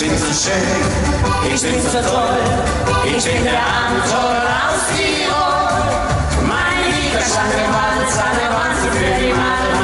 Ich bin so schön, ich bin so toll, ich bin der Anton aus Tirol. Mein lieber Schattenmann, Schattenmann, für die Maler.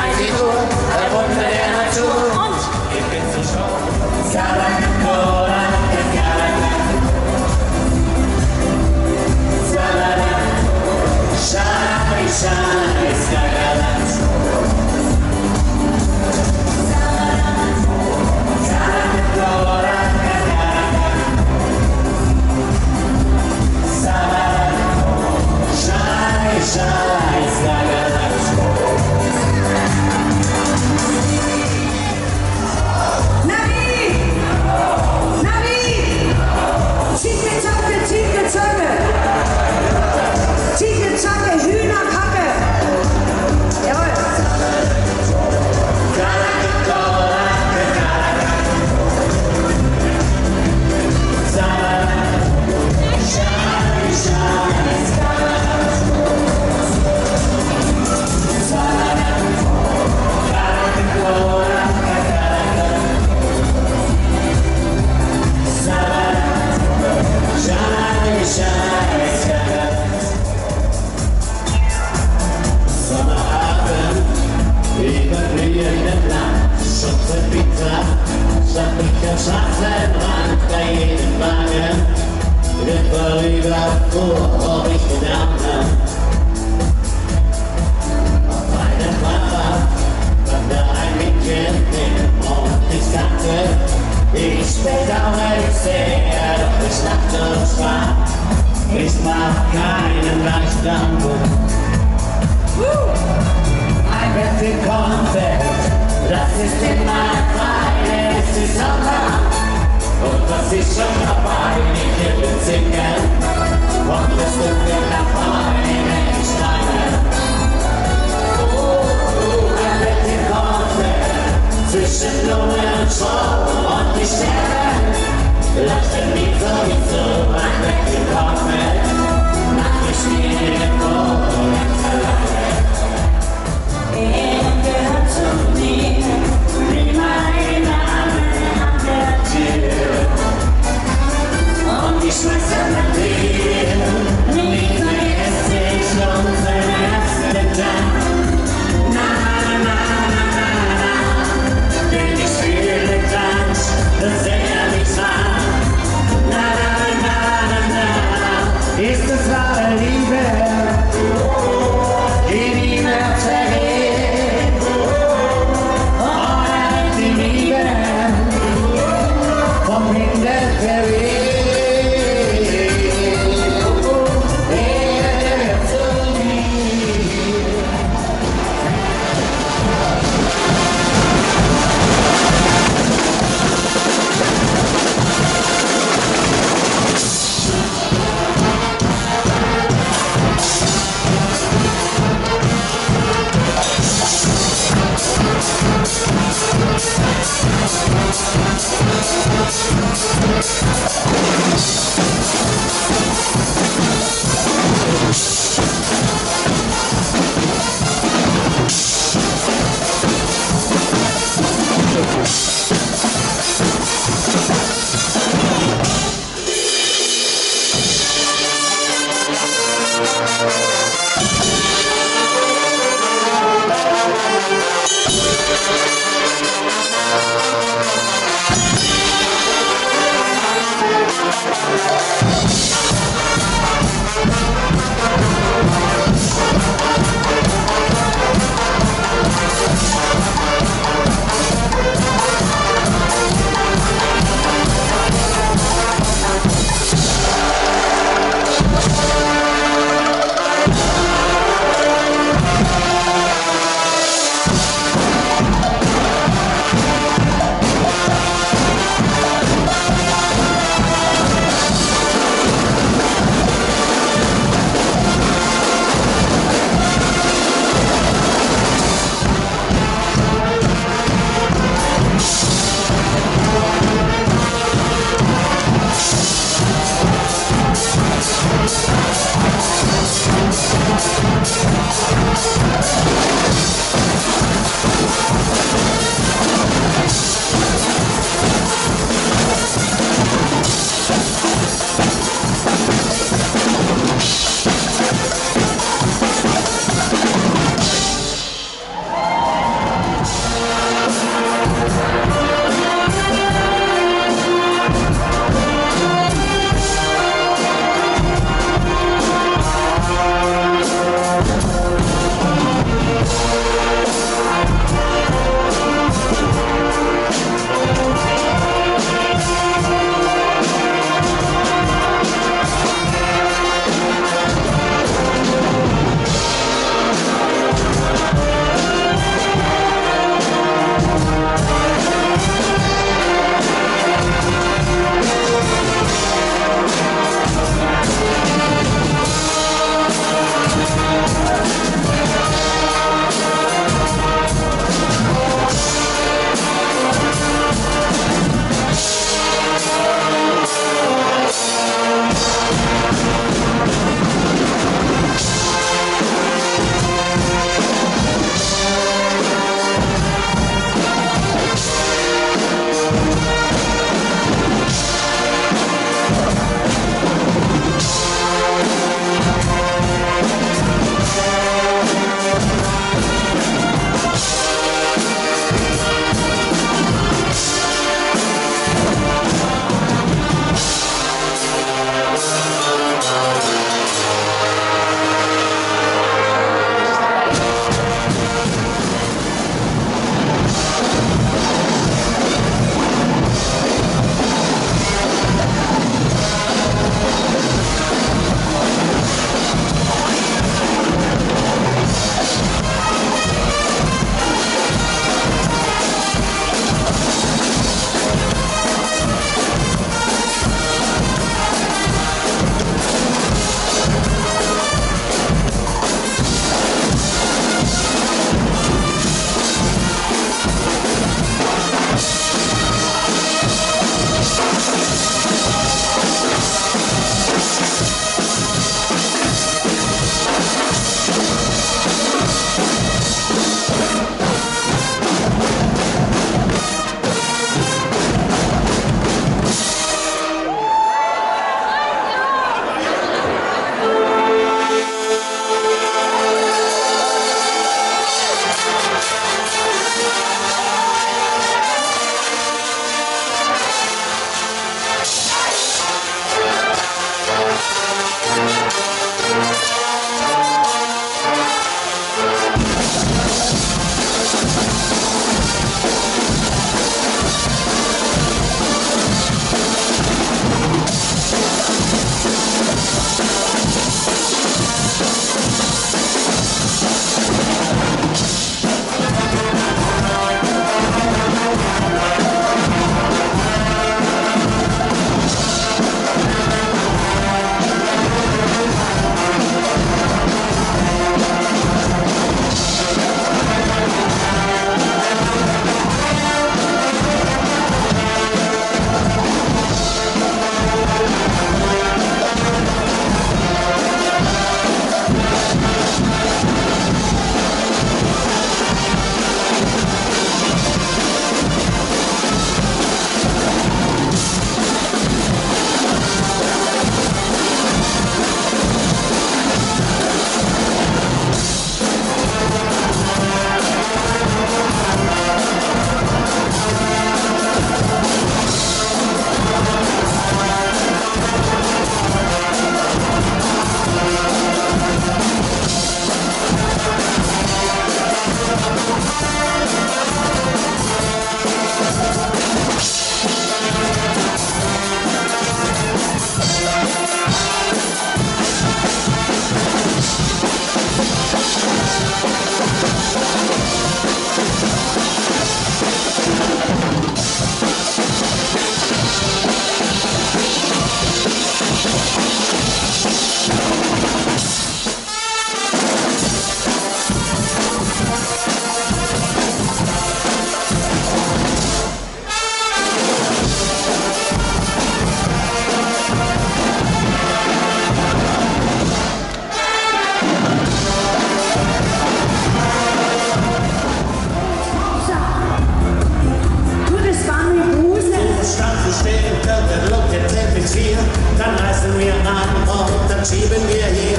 stand zu stehen, Köln, Look, der Teppich hier, dann reißen wir an und dann schieben wir hier.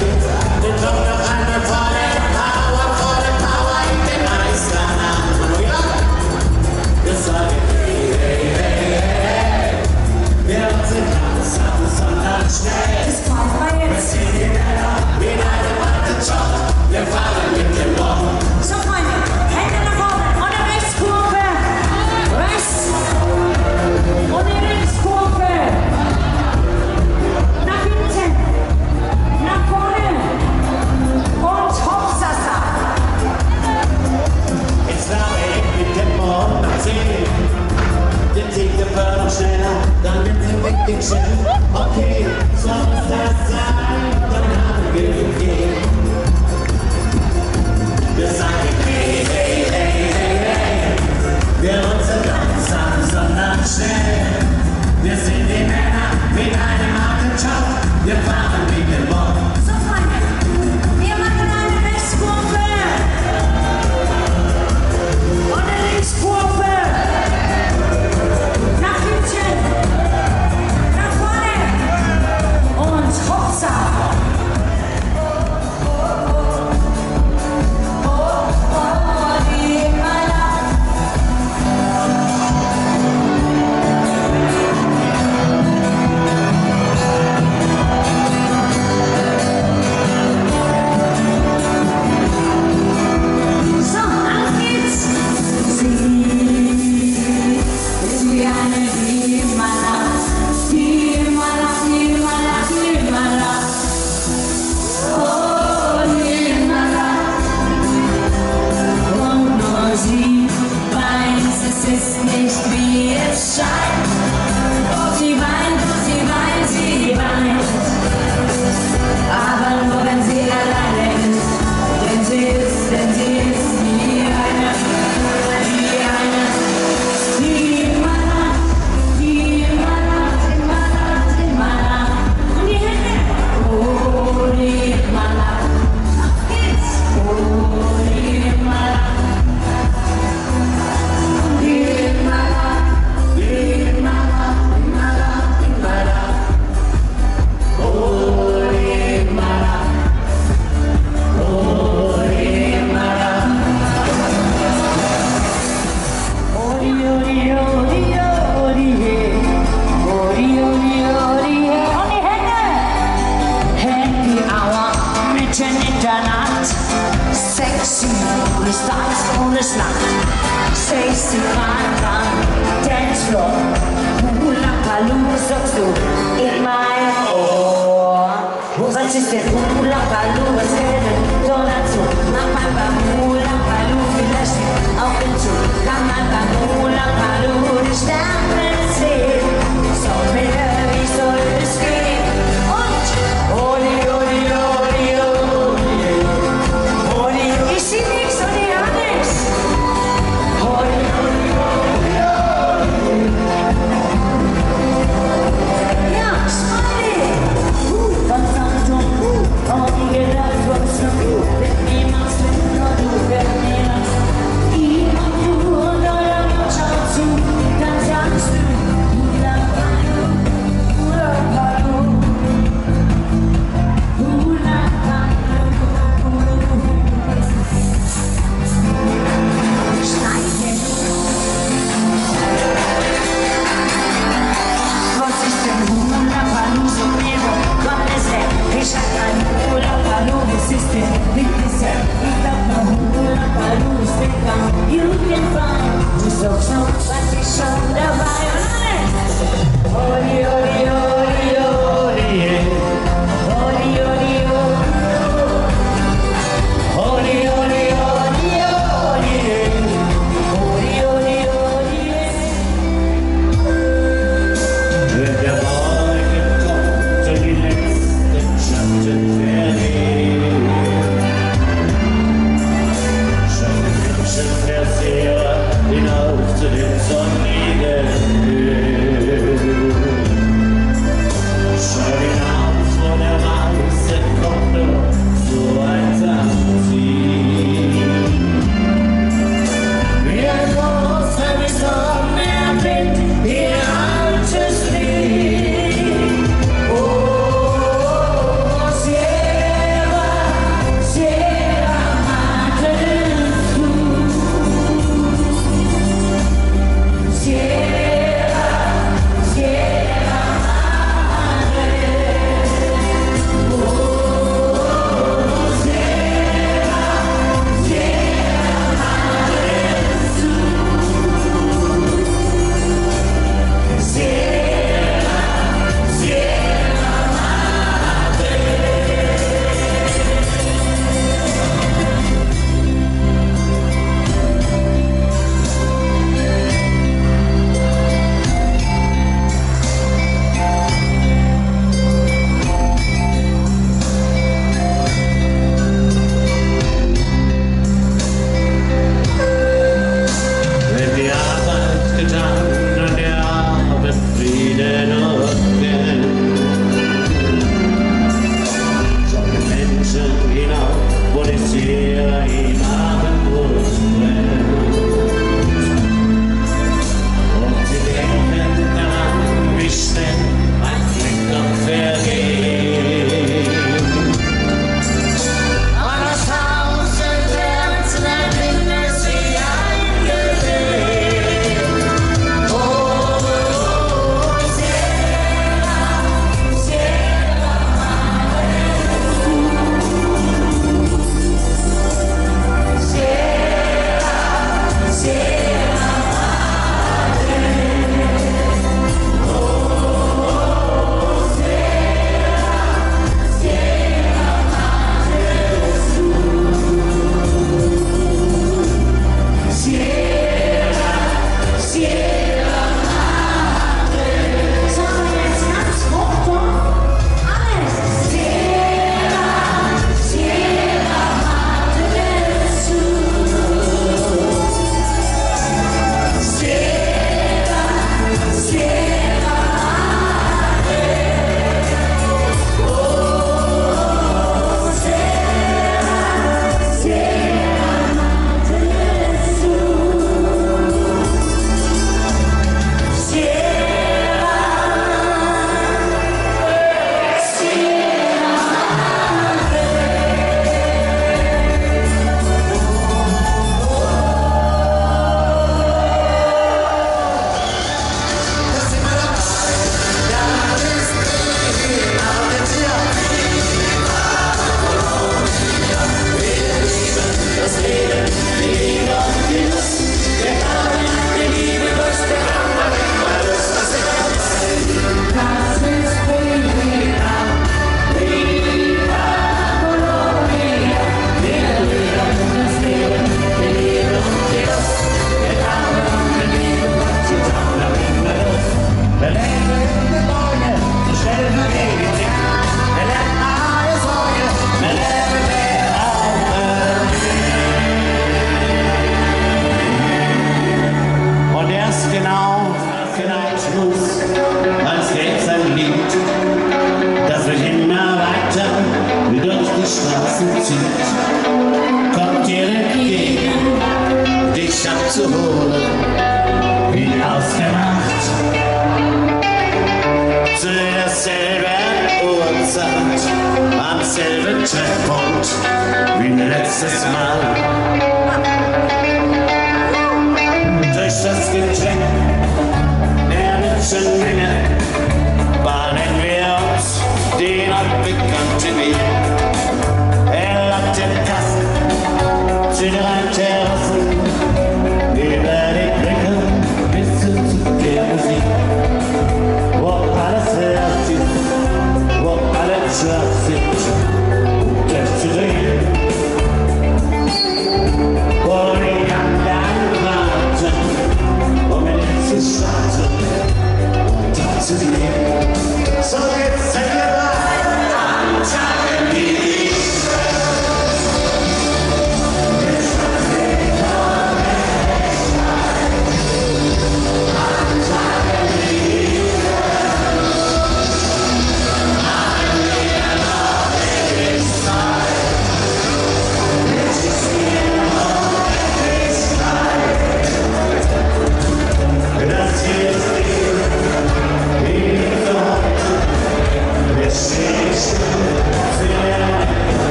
Okay, so I don't a good hey, hey, hey, hey. Manner, the mountain top, your father beat the.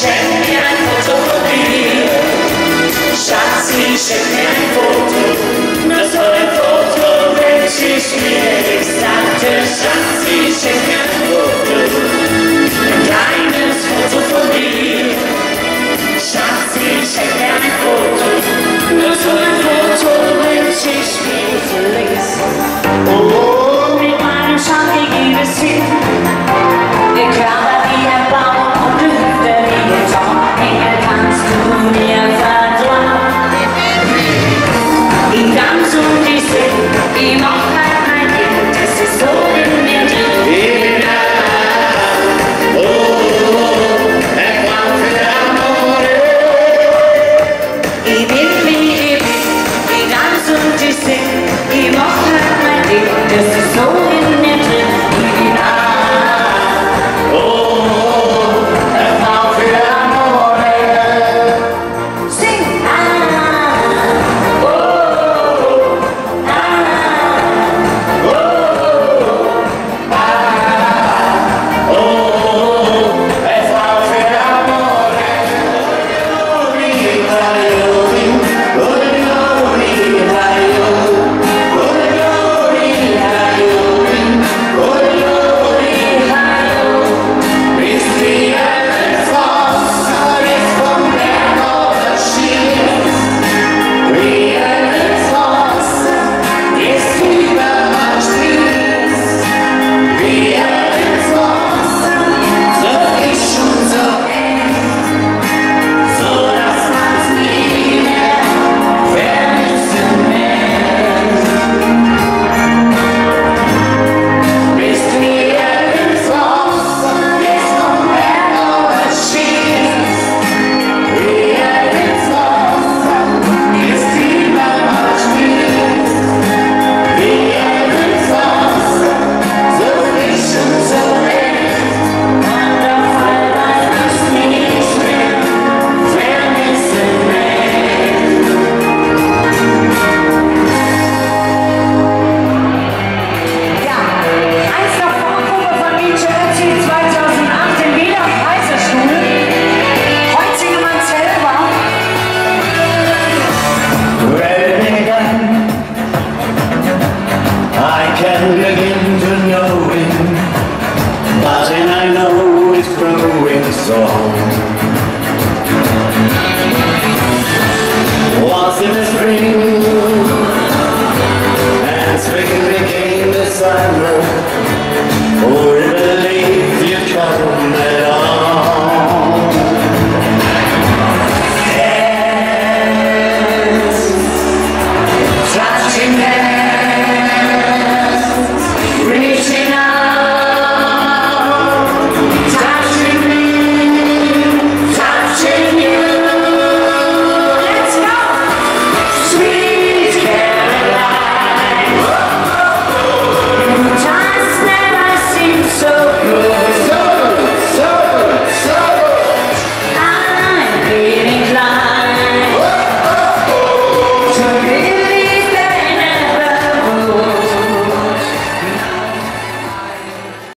semmilyen fotót bír. Sáci, semmilyen fotó, na szólj fotó, nincs is miért. Szántő, sáci, semmilyen nessun disegno di morte